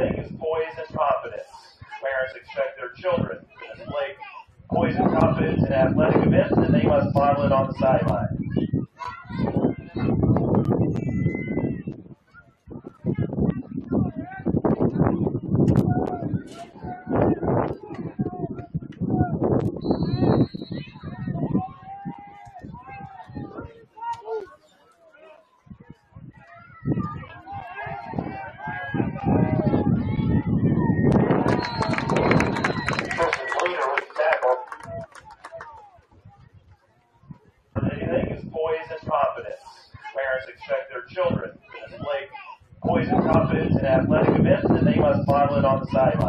everything is poise and confidence. Parents expect their children to display poise and confidence in athletic events, and they must model it on the sideline. society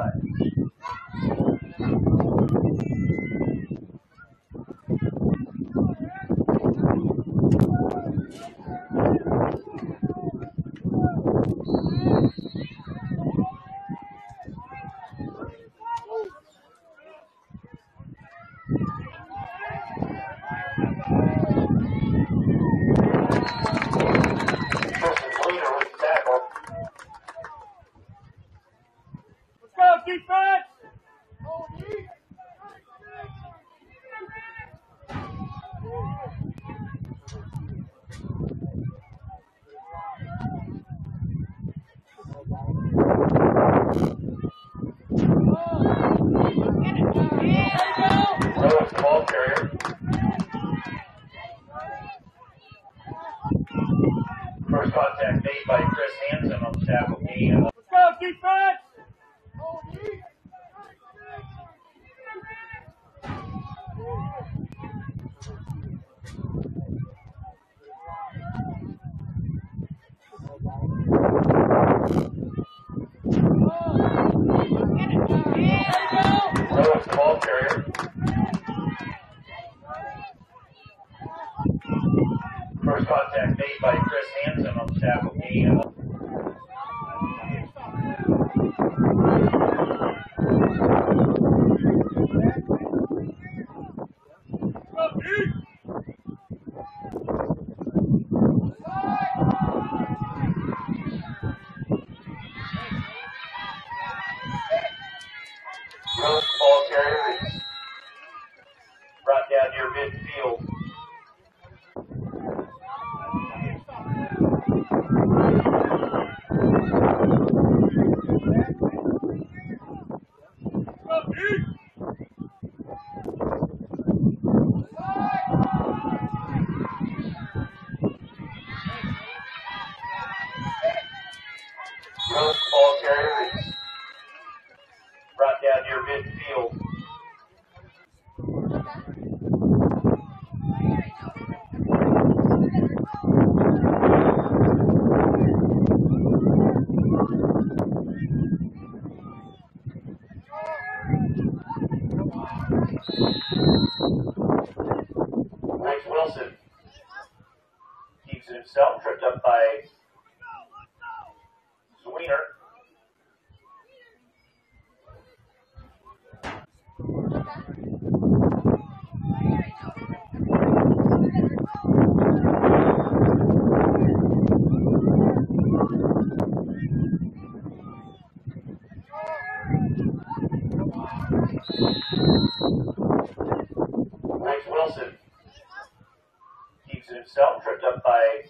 tripped up by Sweener. Wilson keeps himself, tripped up by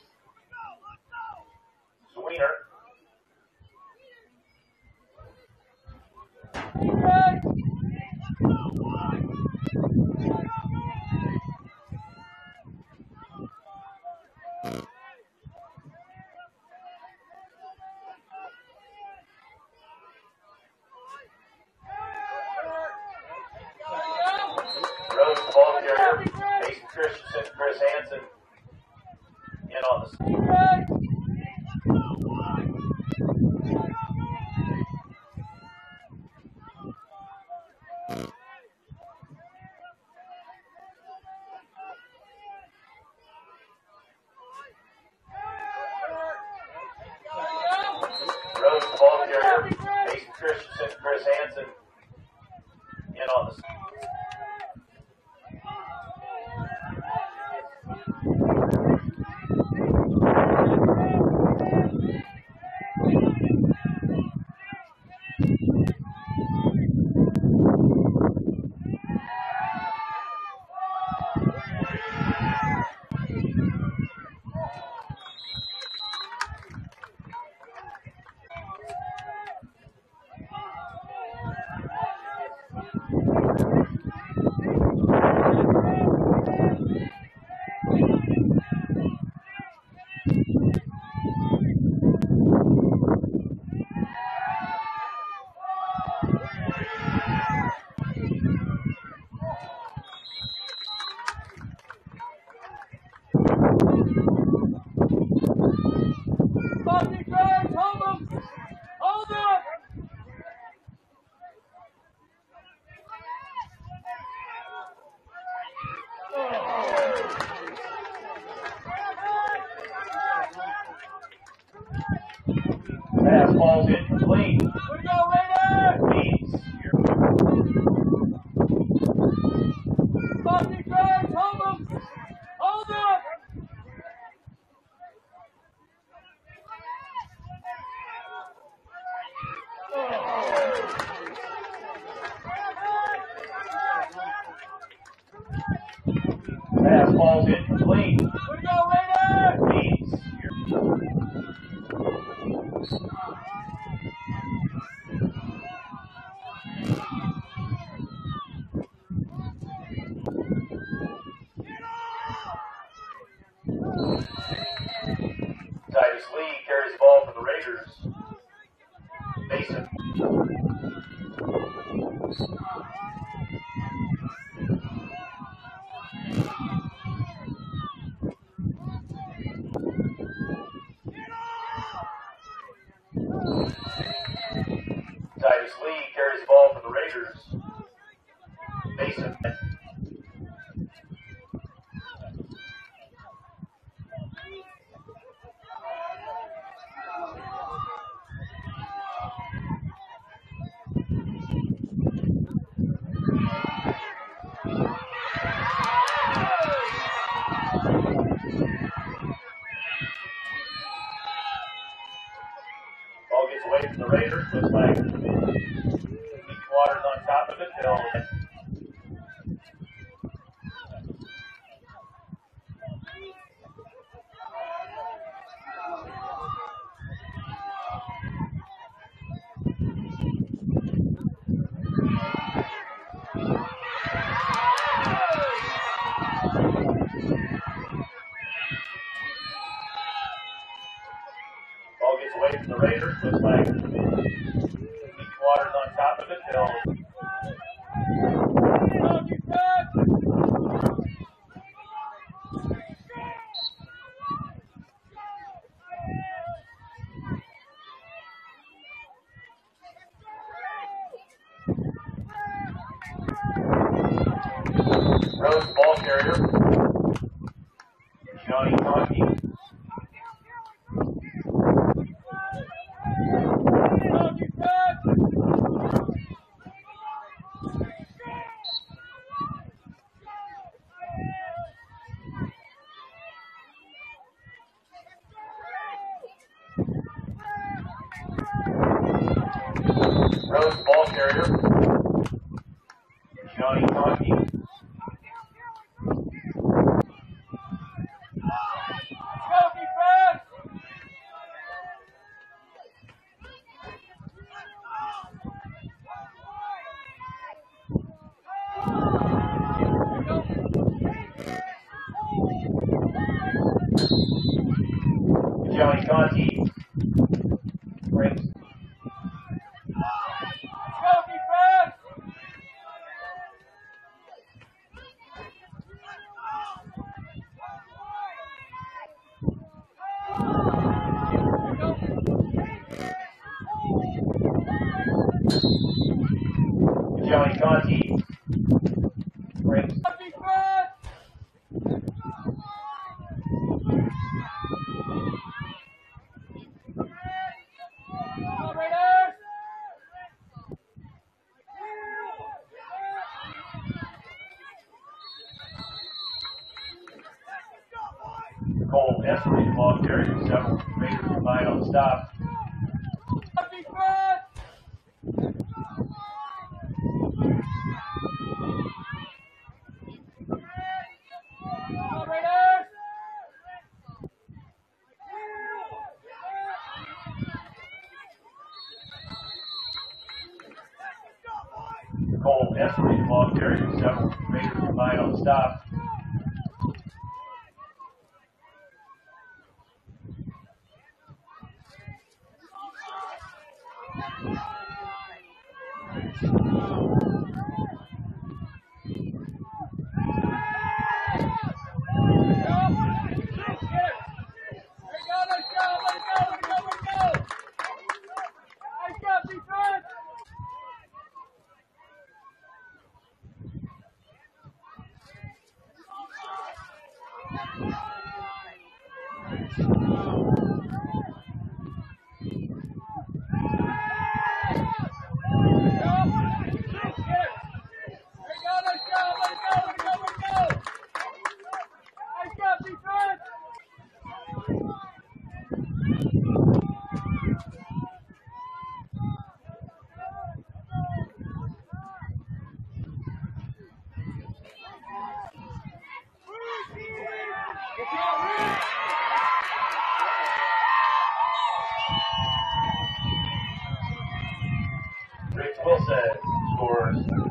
Chris Hansen in on the.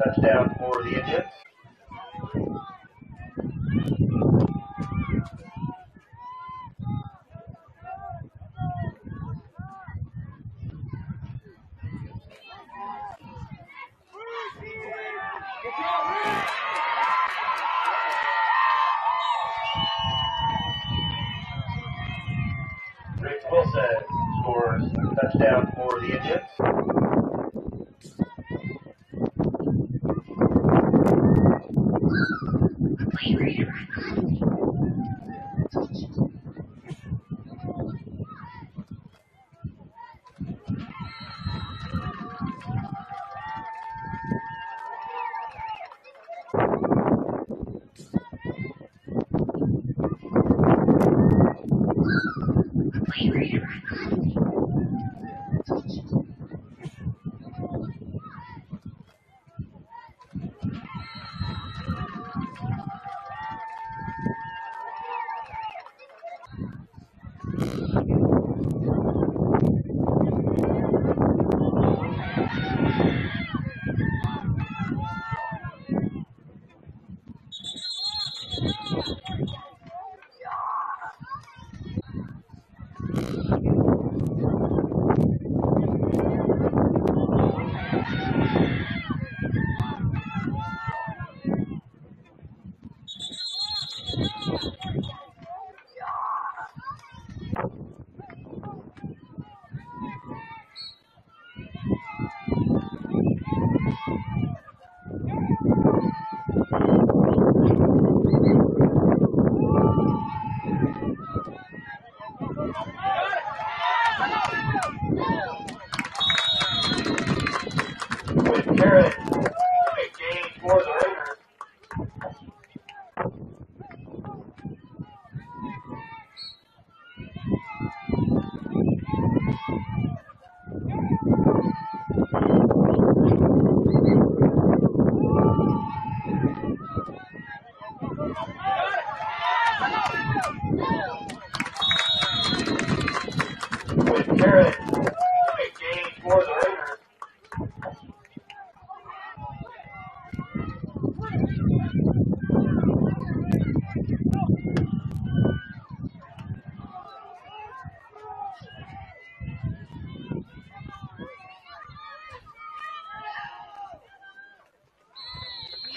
touchdown for the Indians.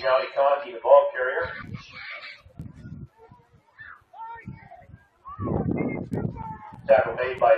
Johnny Conti, the ball carrier. Tackle made by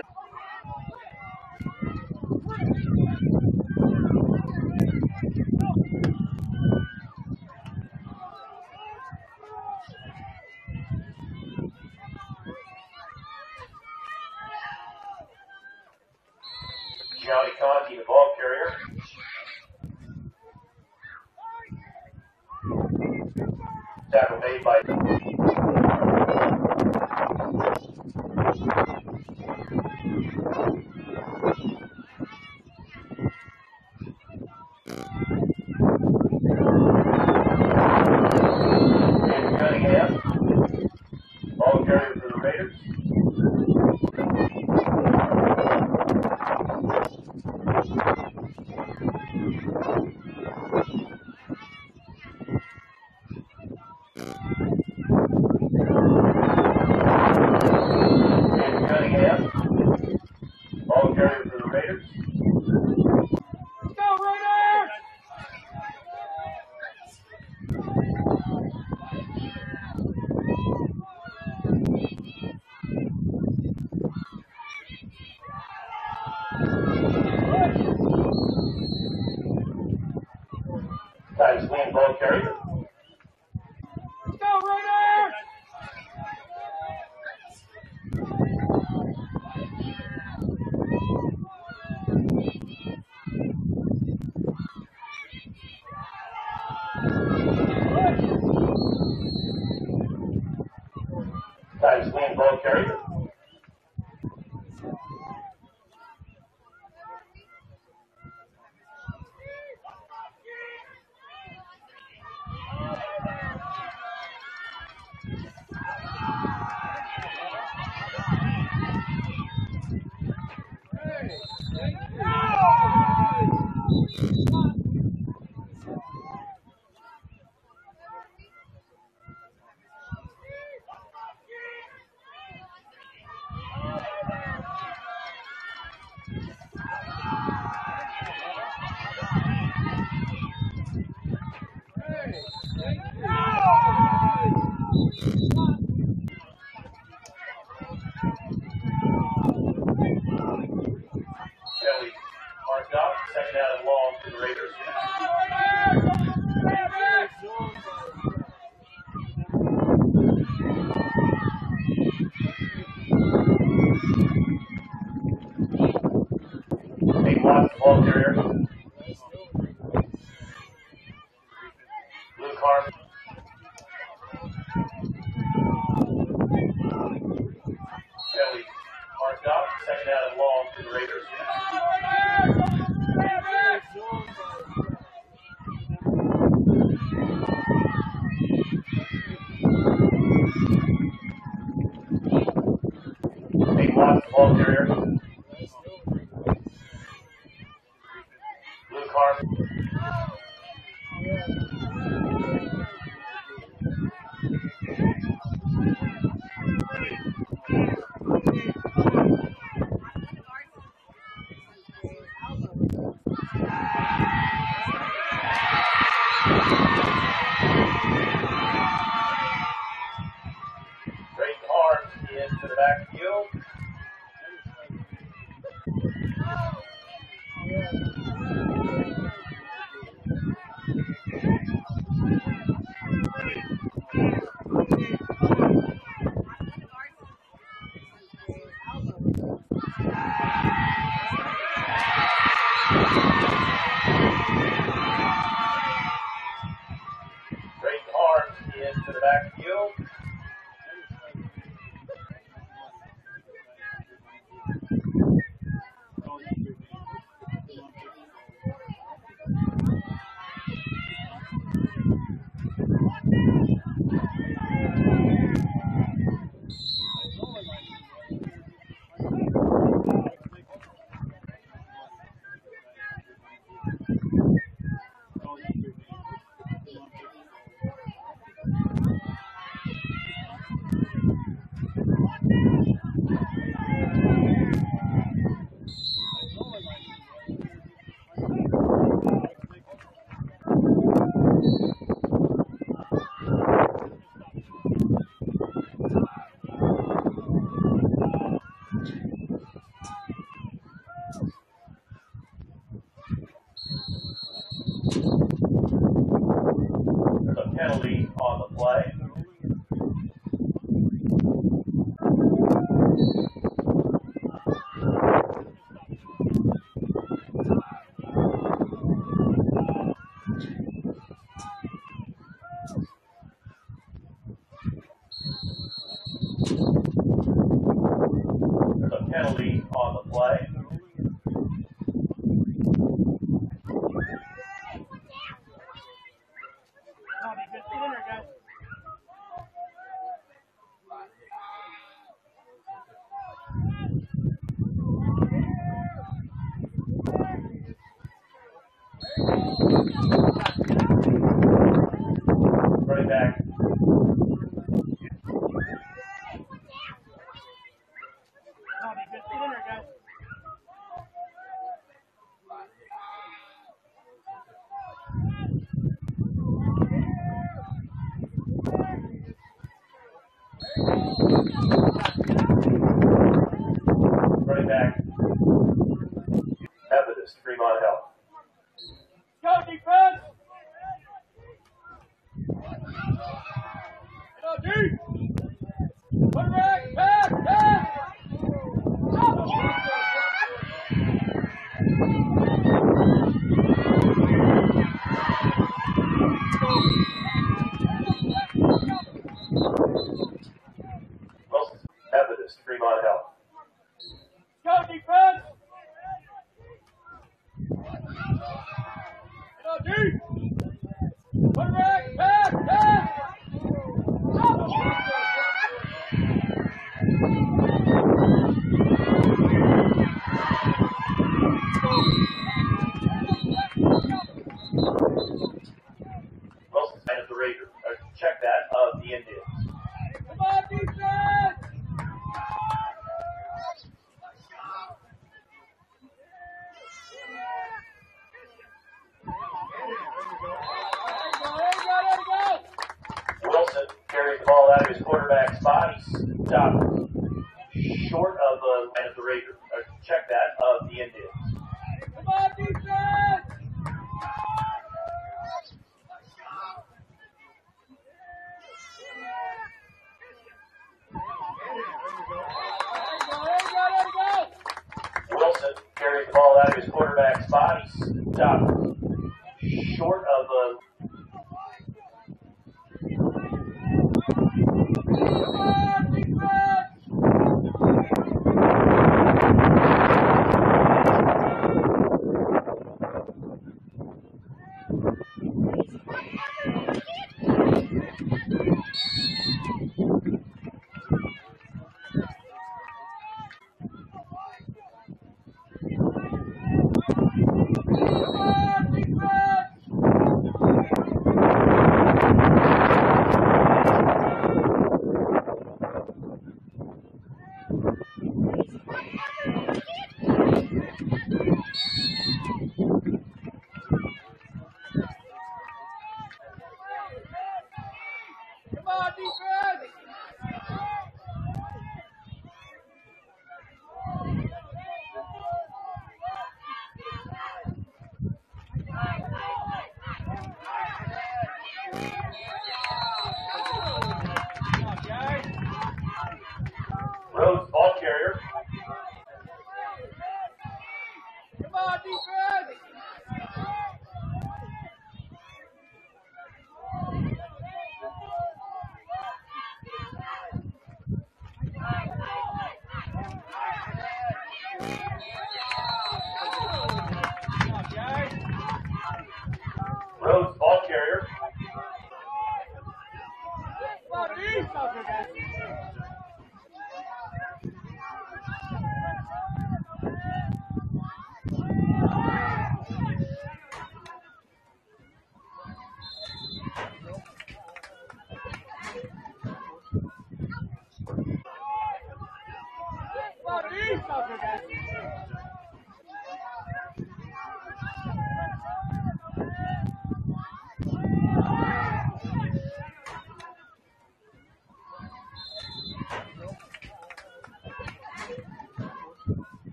long to the Raiders.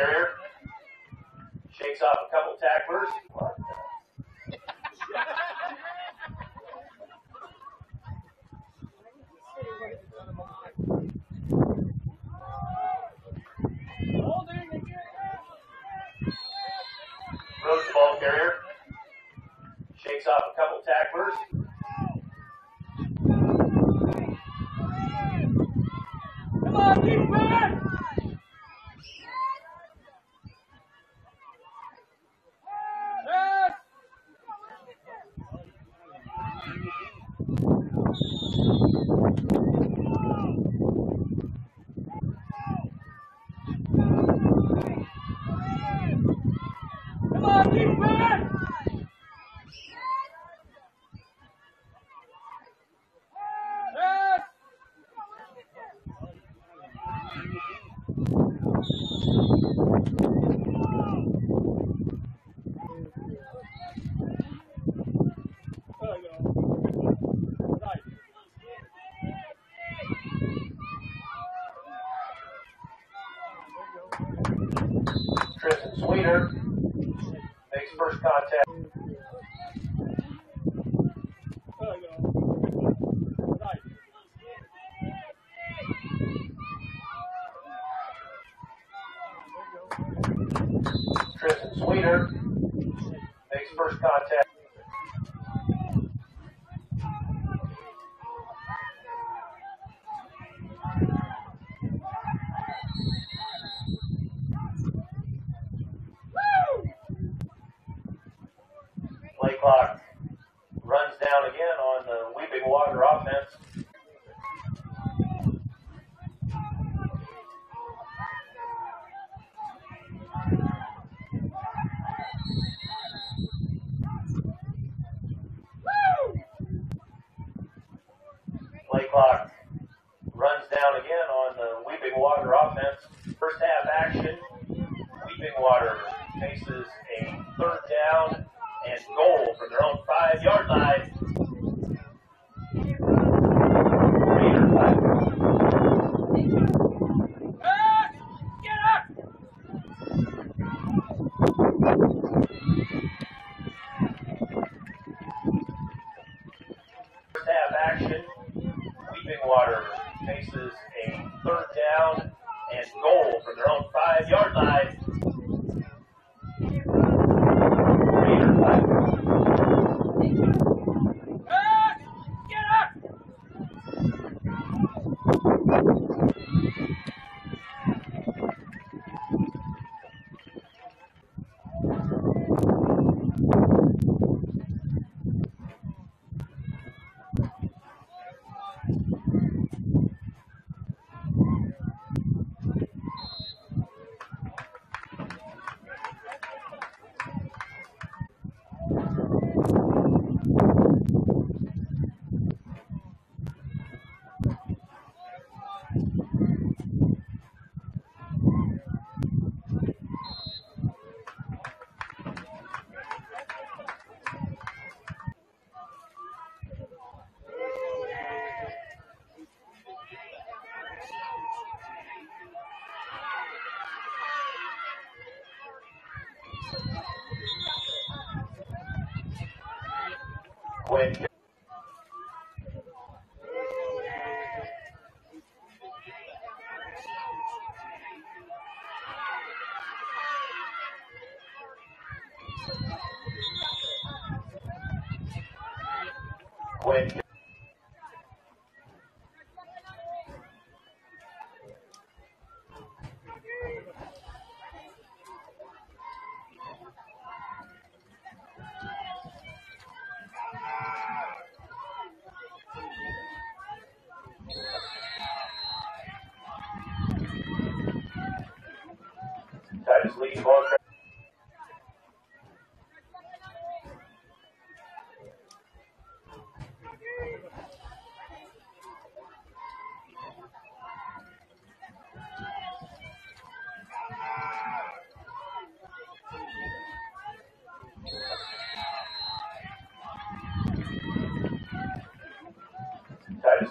carrier. Shakes off a couple tacklers. leader makes first contact. Tristan Sweeter makes first contact. when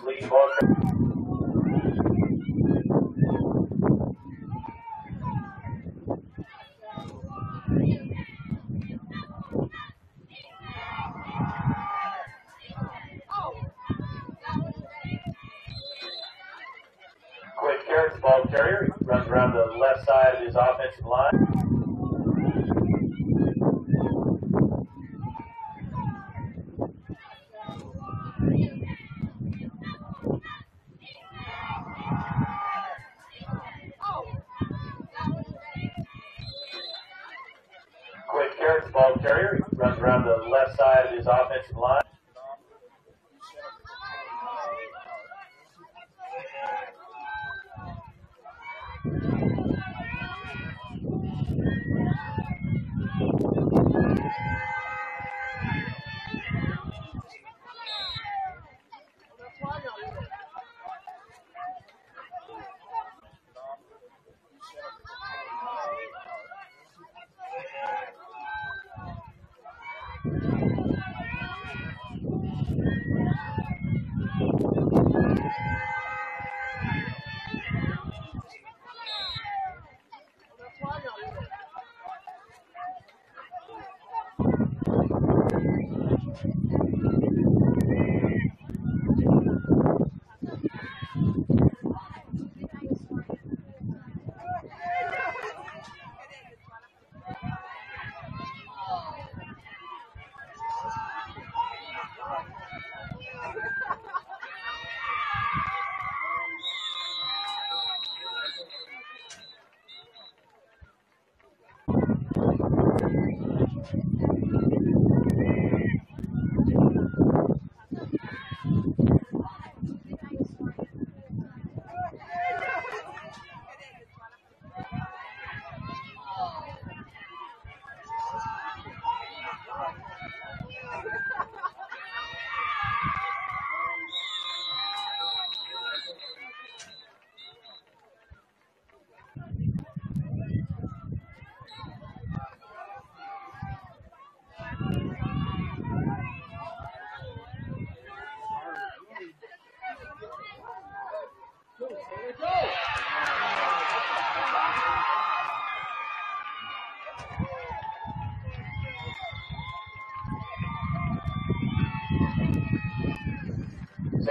Quick carry, ball carrier, runs around the left side.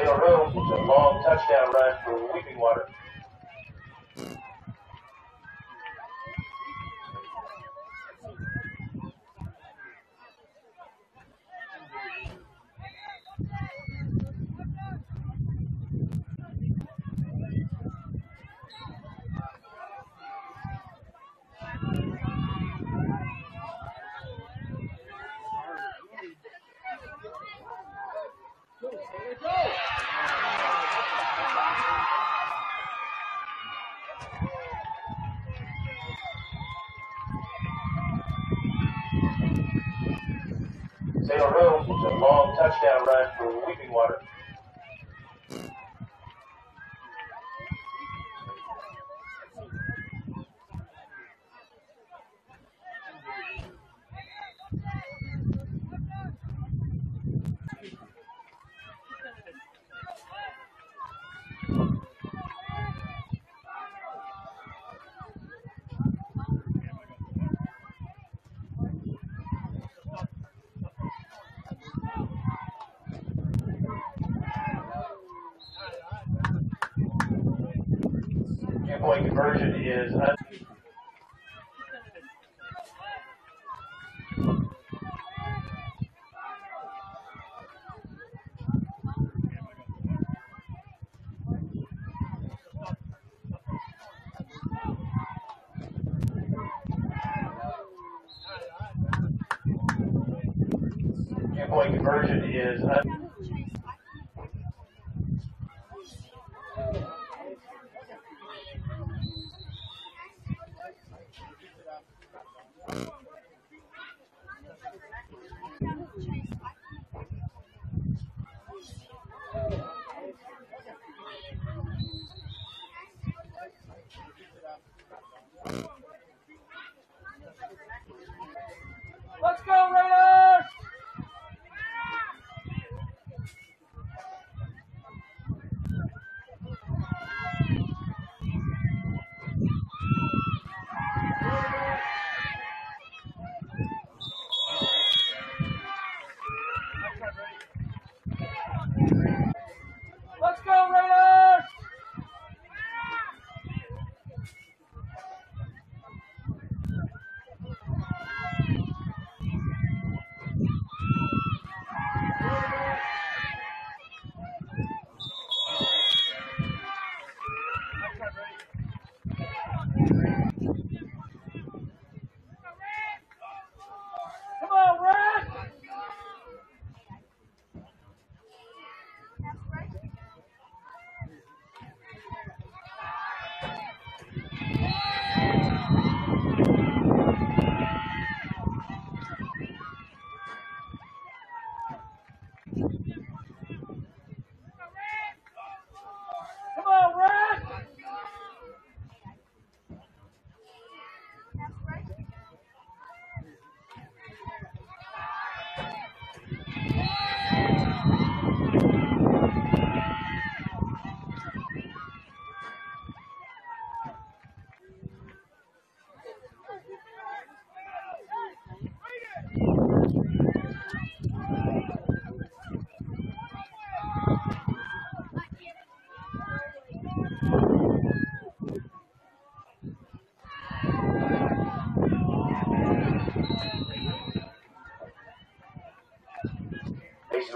Taylor Rose was a long touchdown run for Weeping Water. Taylor Rose was a long touchdown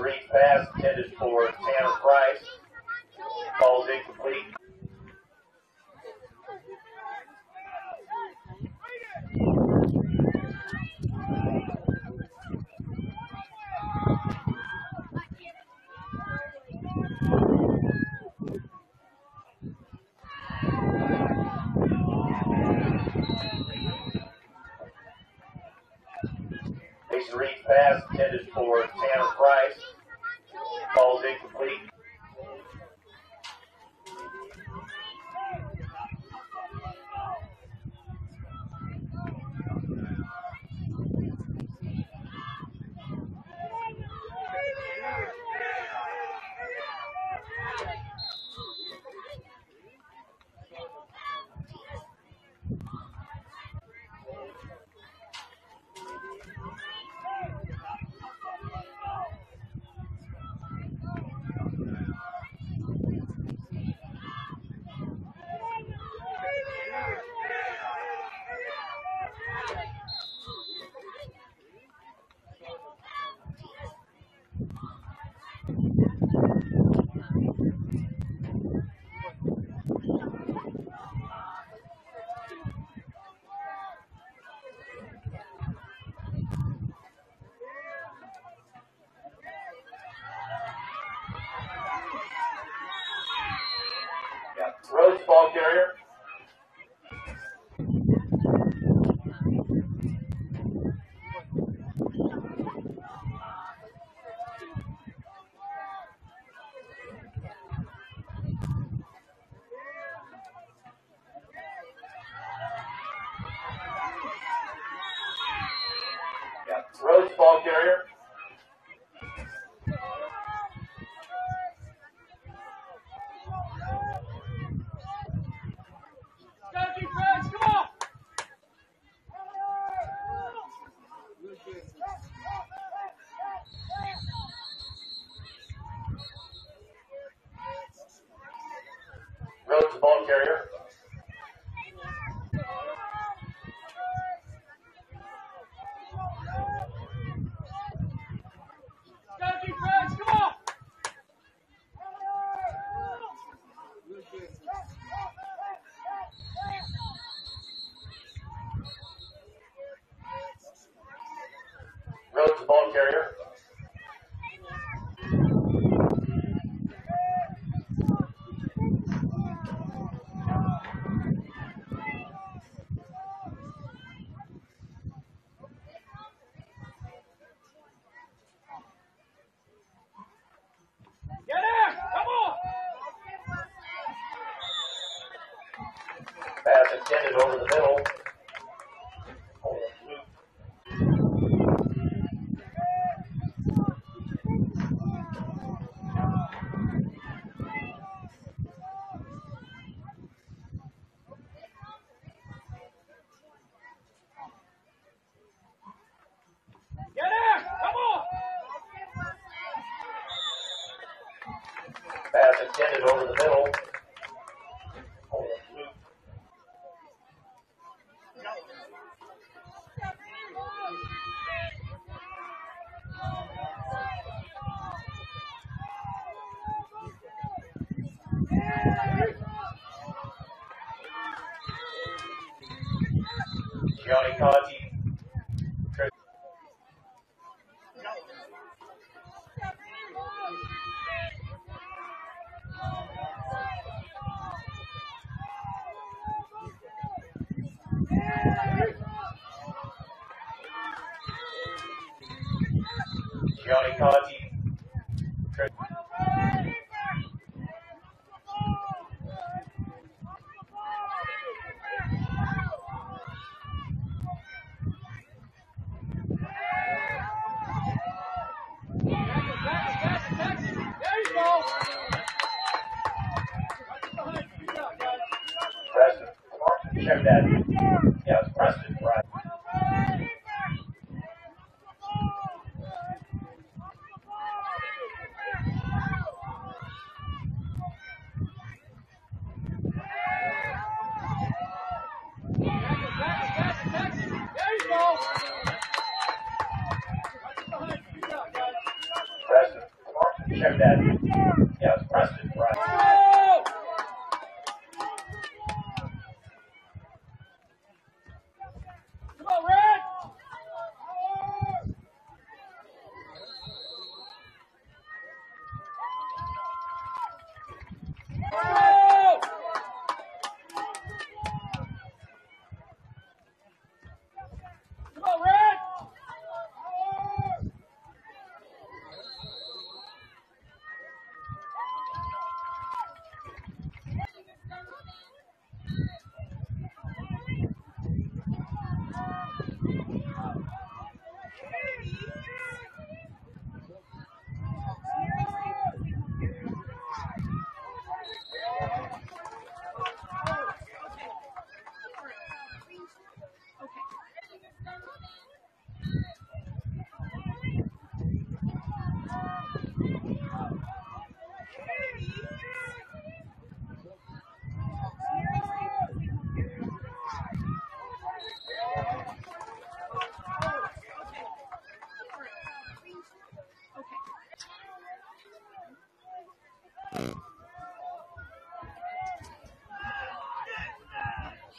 Three pass intended for Tanner Price. Calls in Rhodes ball carrier. the ball carrier. Pass intended over the middle. extended over the middle. Johnny Conti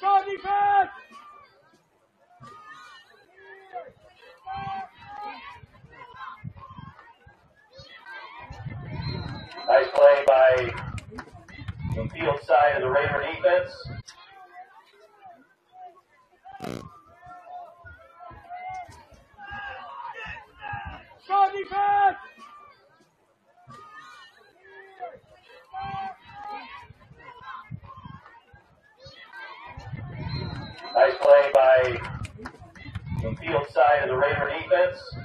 Nice play by the field side of the Raider defense. Yes.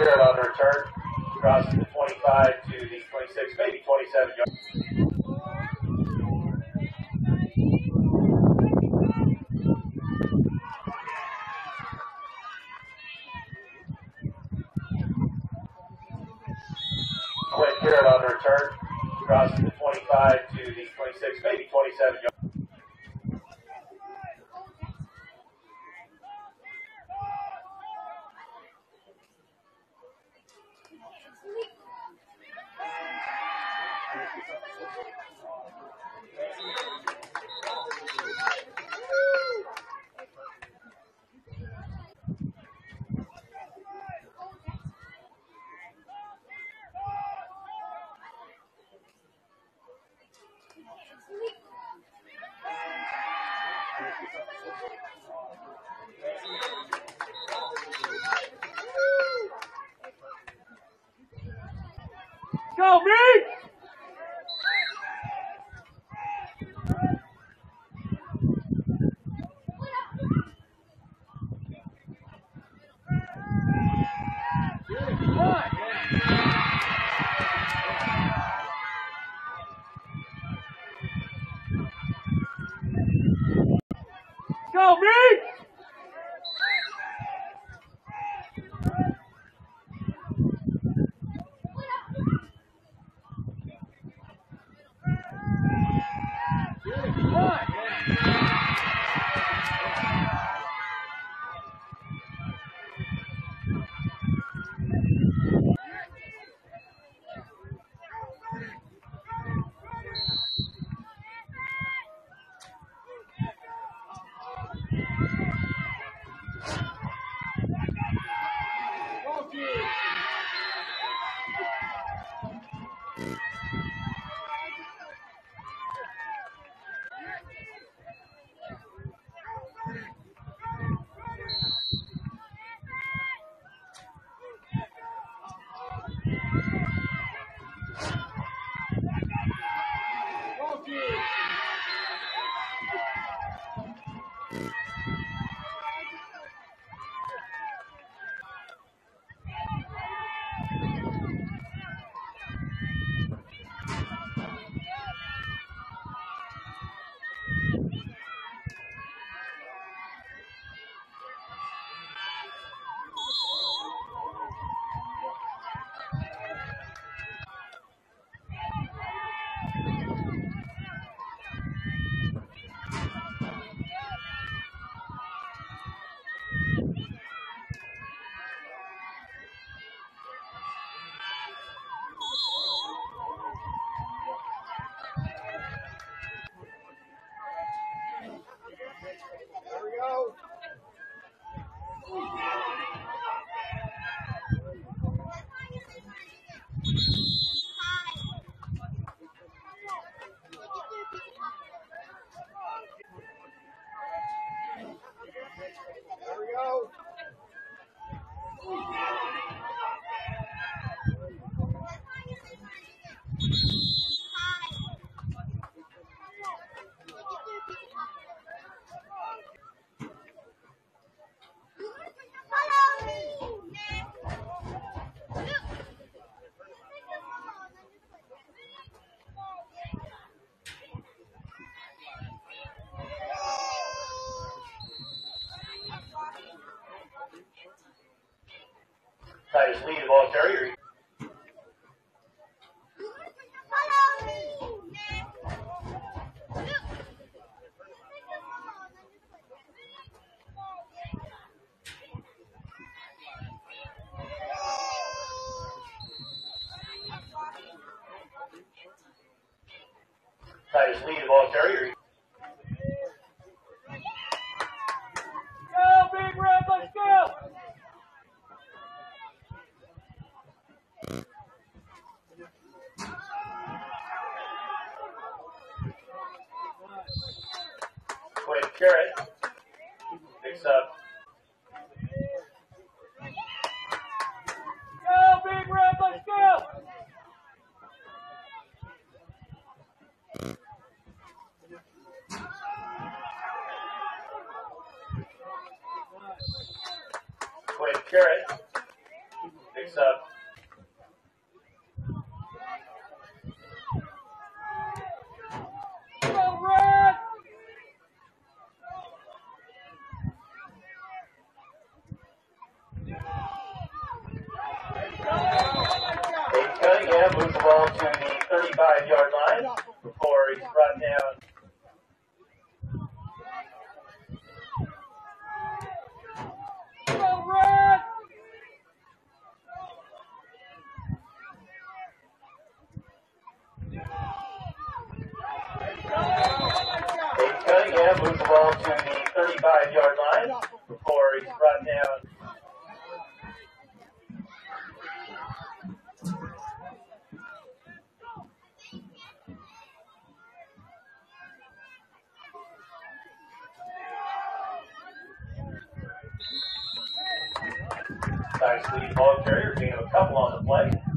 Jared on the return. crossing the 25 to the 26, maybe 27 yards. Quinn Garrett on the return. crossing the 25 to the 26, maybe 27 yards. That is lead of all carriers. from the 35 yard line before he's brought down. Nice lead ball carrier, being a couple on the play.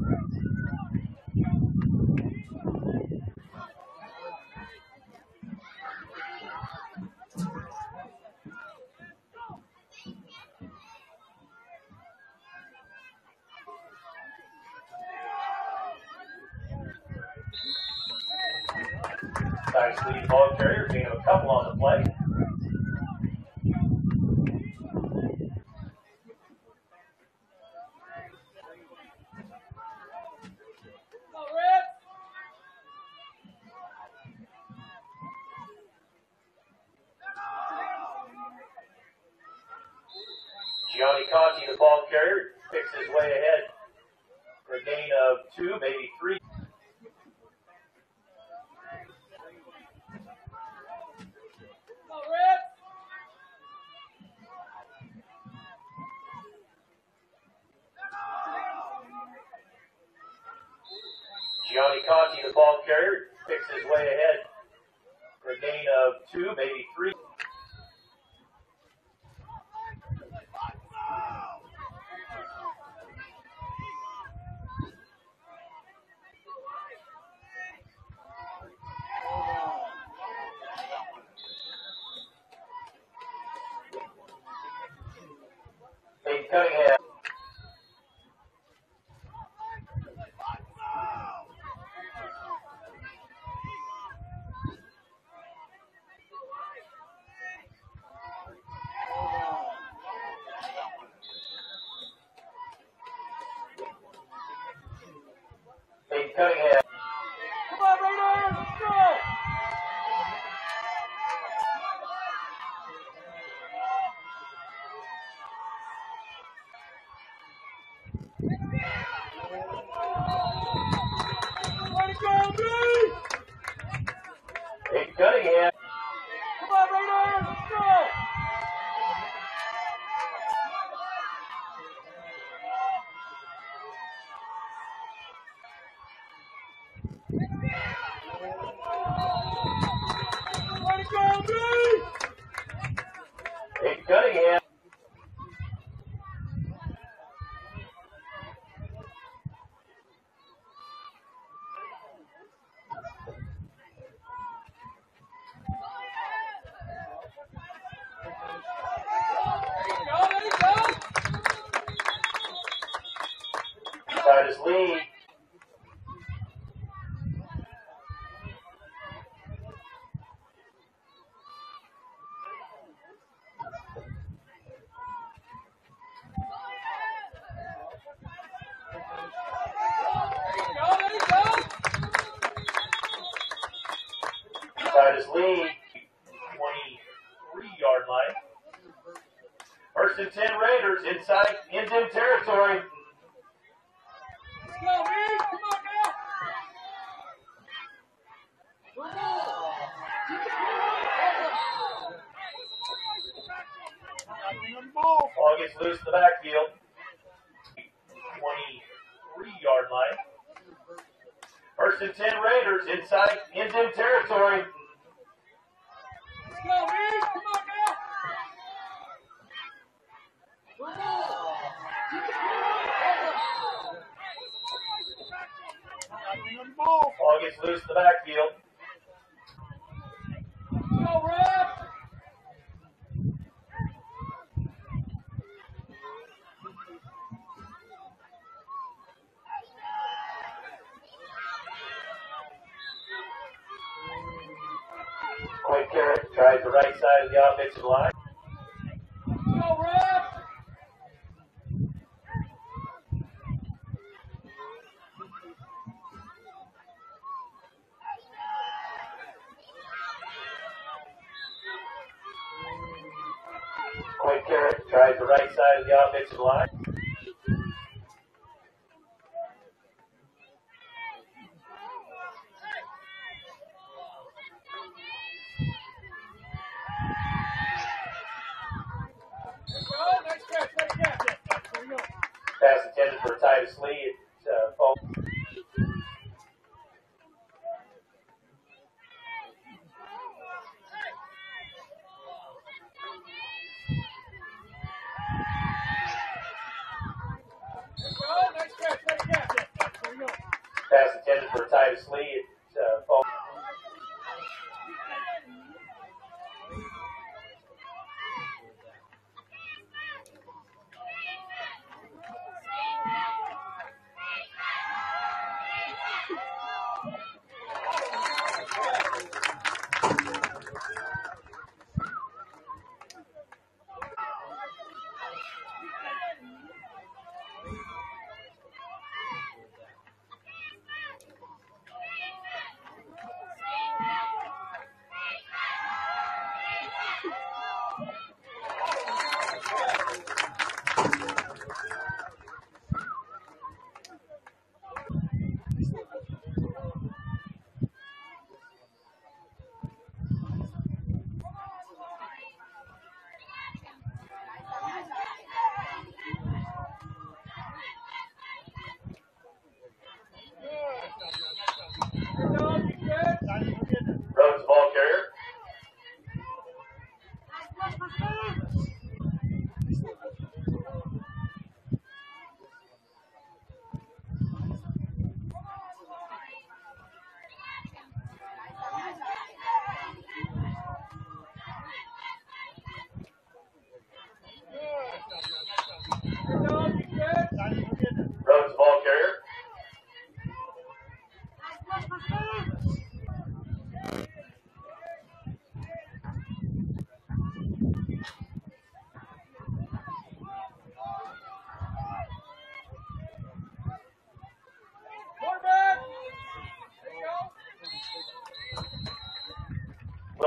Cody That is Lee. 23 yard line. First and 10 Raiders inside end zone territory. Monday, July. Go, Ref! Quick carrot, tries the right side of the offensive line.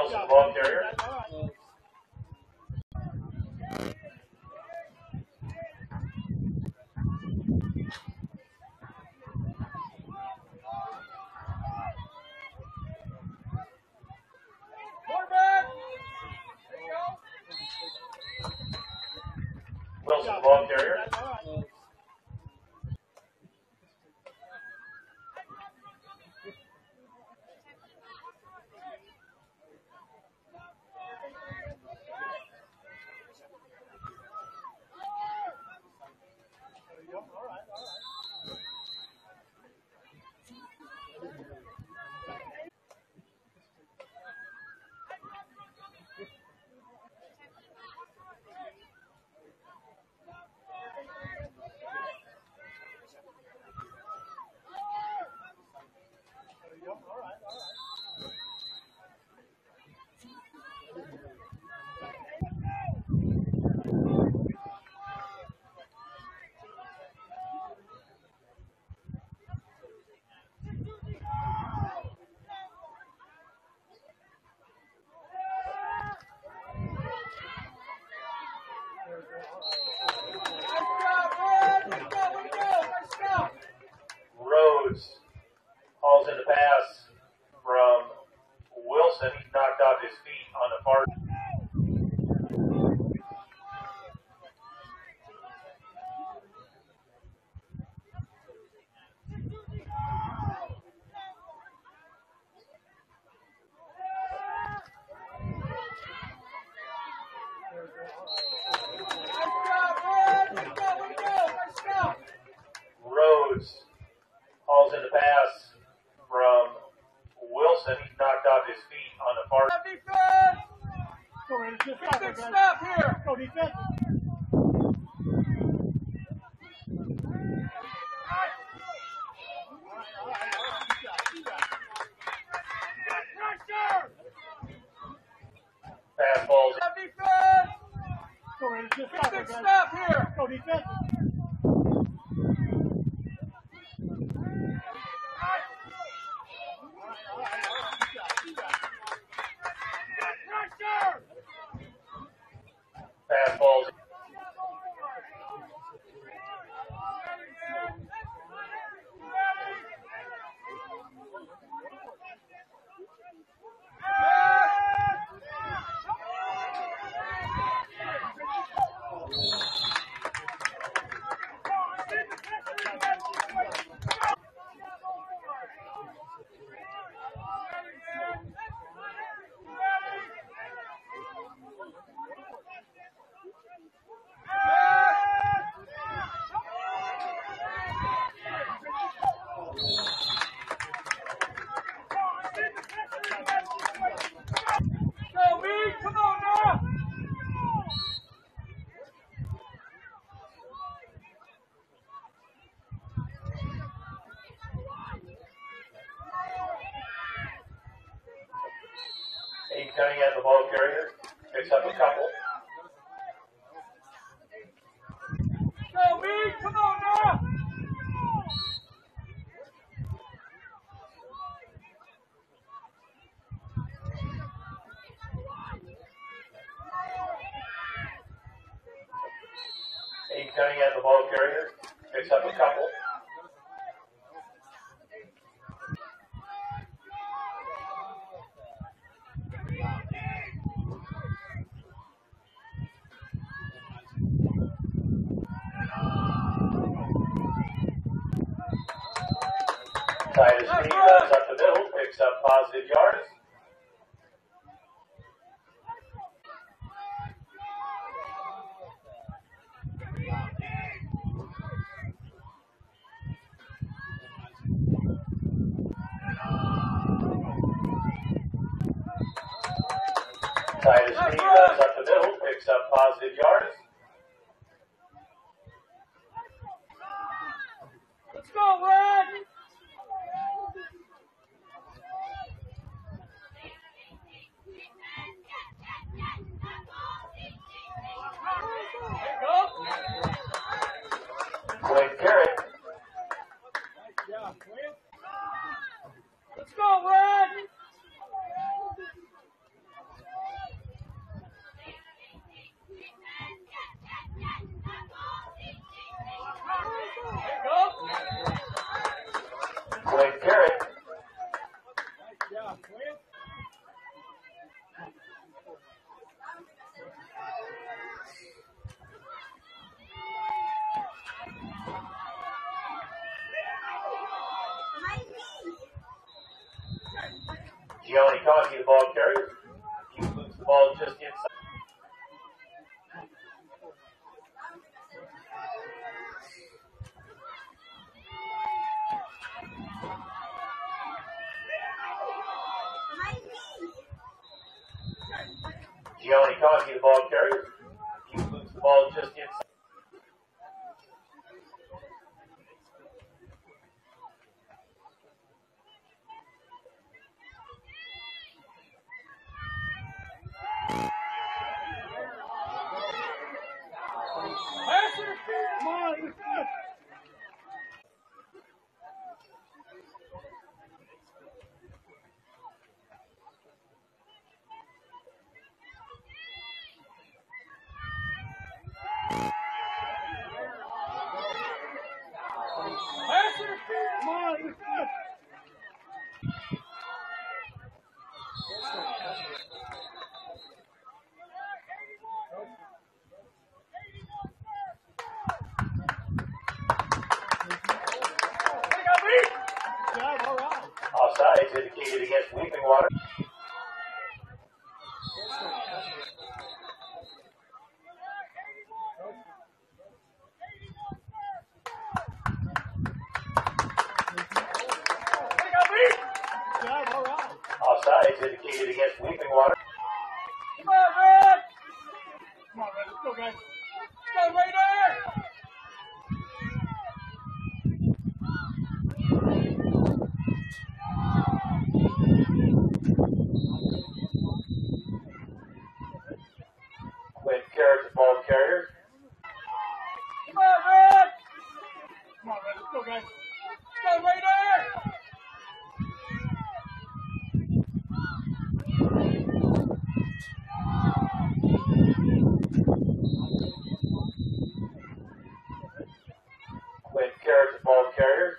House of the Law Carrier. County has the ball carrier, picks up a couple Side of screen, runs up the middle, picks up positive yards. Side of screen, runs up the middle, picks up positive yards. Let's go, Ray! Wade Garrett. Let's go, Wade! Wade Garrett. Gianni Conti, the ball carrier. He moves the ball just inside. Gianni Conti, the ball carrier. He moves the ball just inside. Pass it. Come on, let's go. Pass it. Come on, let's go. Good job, all right. Offsides indicated against Weeping Water. Offsides indicated against Weeping Water. Come on, Red. Come on, Red. Let's go, guys. Go, Raider. Quinn Carrot, the ball carrier. Come on, Red. Come on, Red. Let's go, guys. Go, Raider. Quinn Carrot, the ball carrier.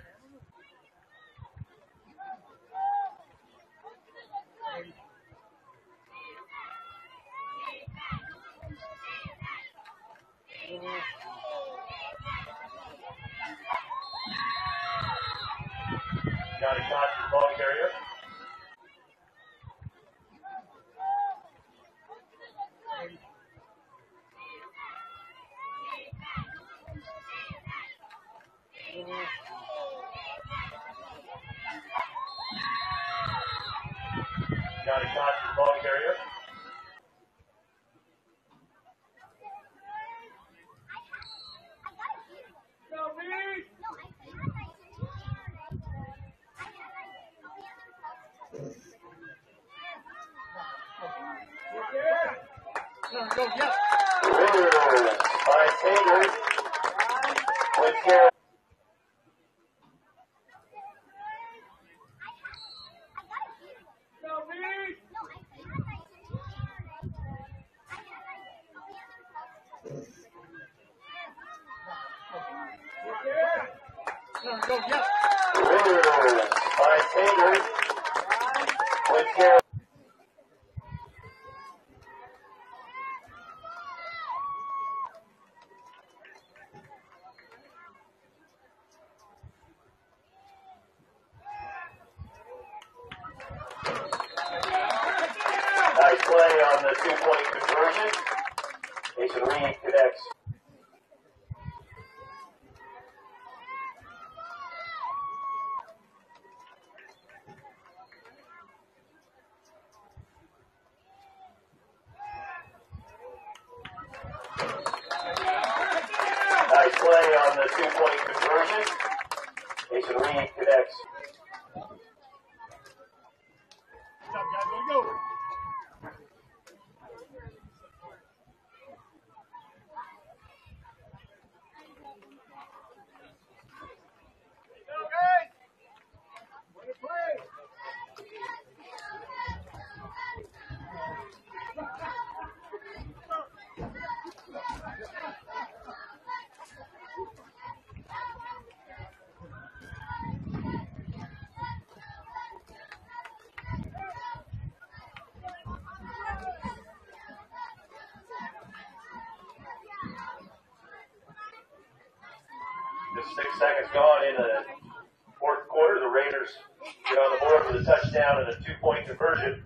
Johnny Cox, the ball carrier. Johnny Cox, the ball carrier. Go, Reed. There we go, yes. Warriors, by Sanders. Just six seconds gone in the fourth quarter. The Raiders get on the board with a touchdown and a two-point conversion.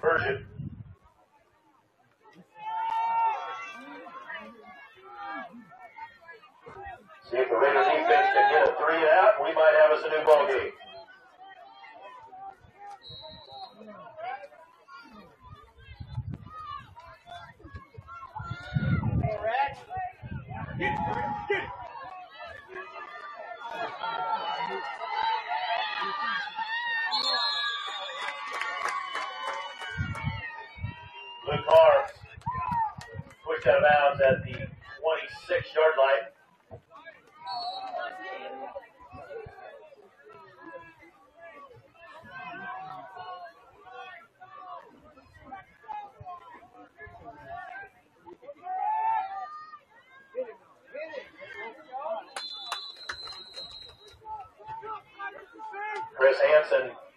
conversion. Chris Hansen.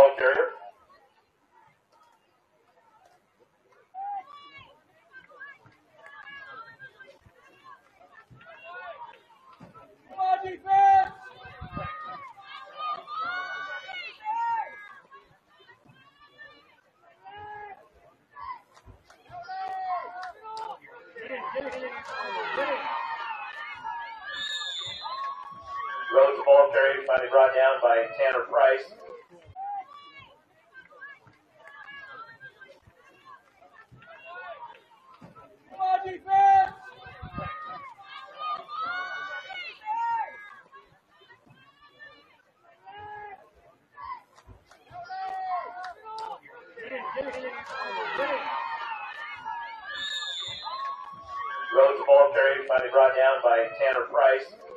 Roger. Rose Ball carried brought down by Tanner Price. Tanner Price.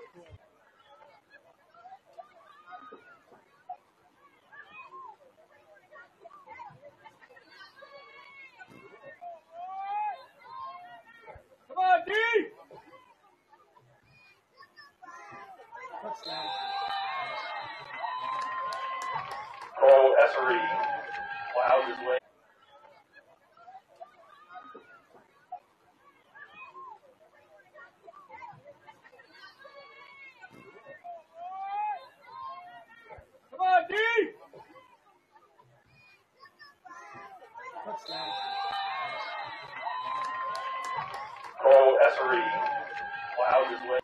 accessory allows his way.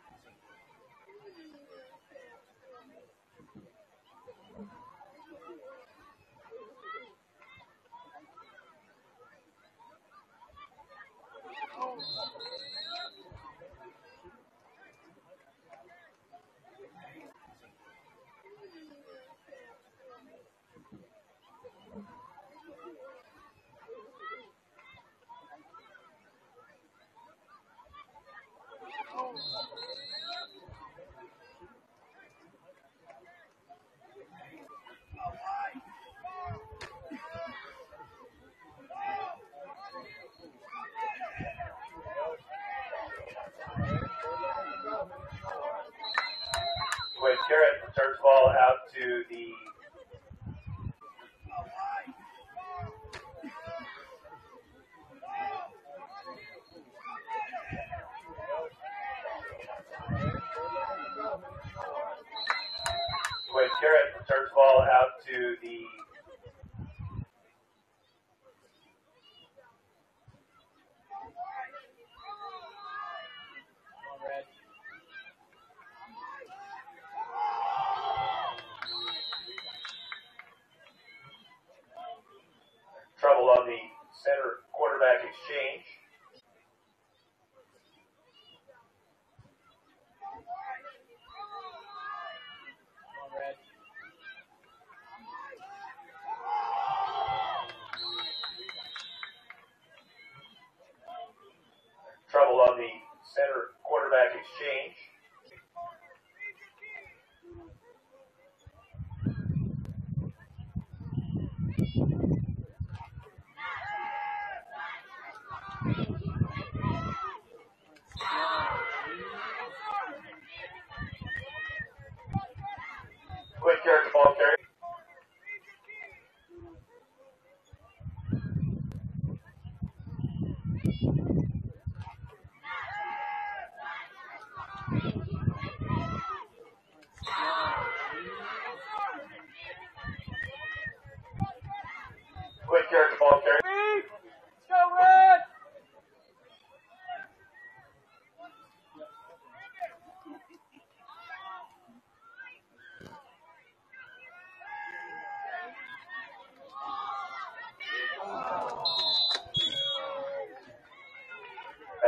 on the center quarterback exchange.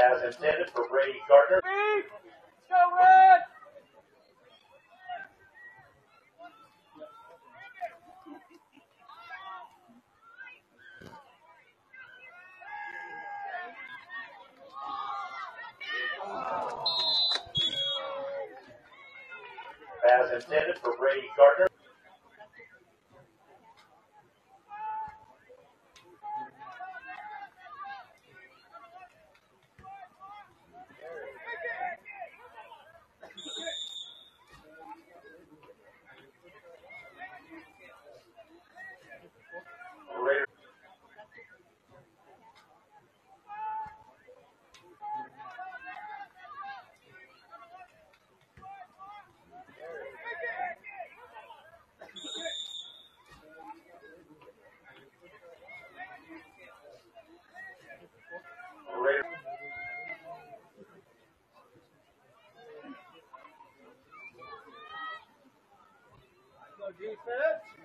as intended for Brady Gardner. Beef! Go red! As intended for Brady Gardner. defense.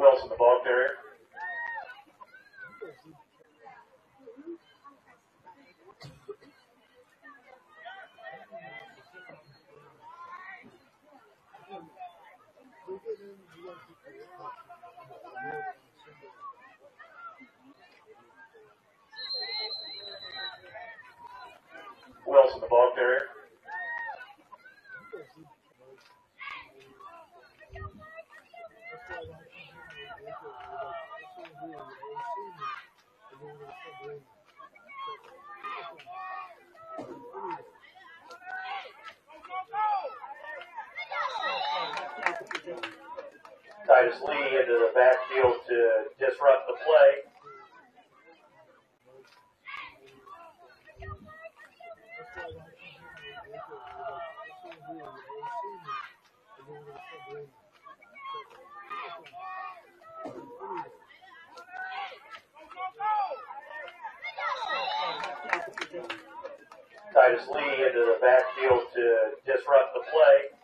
Wilson the ball carrier. Wilson the ball carrier. Titus Lee into the backfield to disrupt the play. Titus Lee into the backfield to disrupt the play.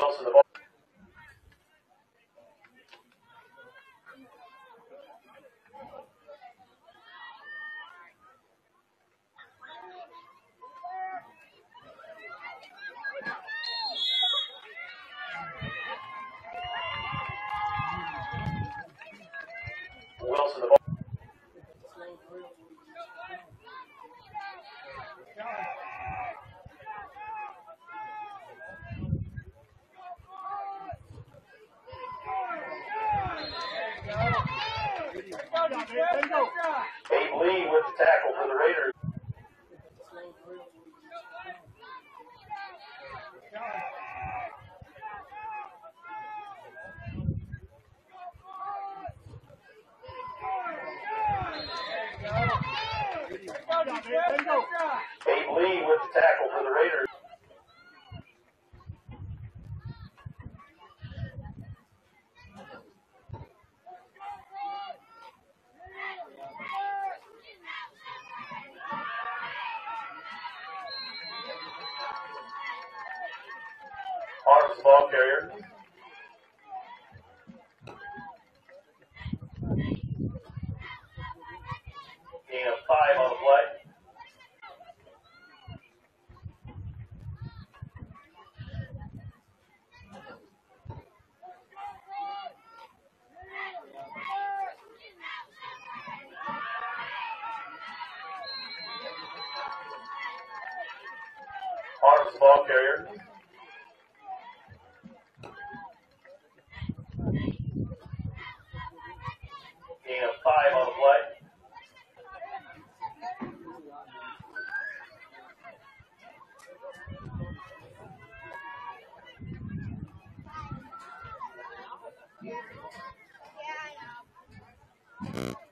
Wilson the ball. Wilson the ball. Abe Lee with the tackle for the Raiders. Abe Lee with the tackle for the Raiders. Arms the ball carrier. Gain of five on the play. Arms the ball carrier. Yeah, I know.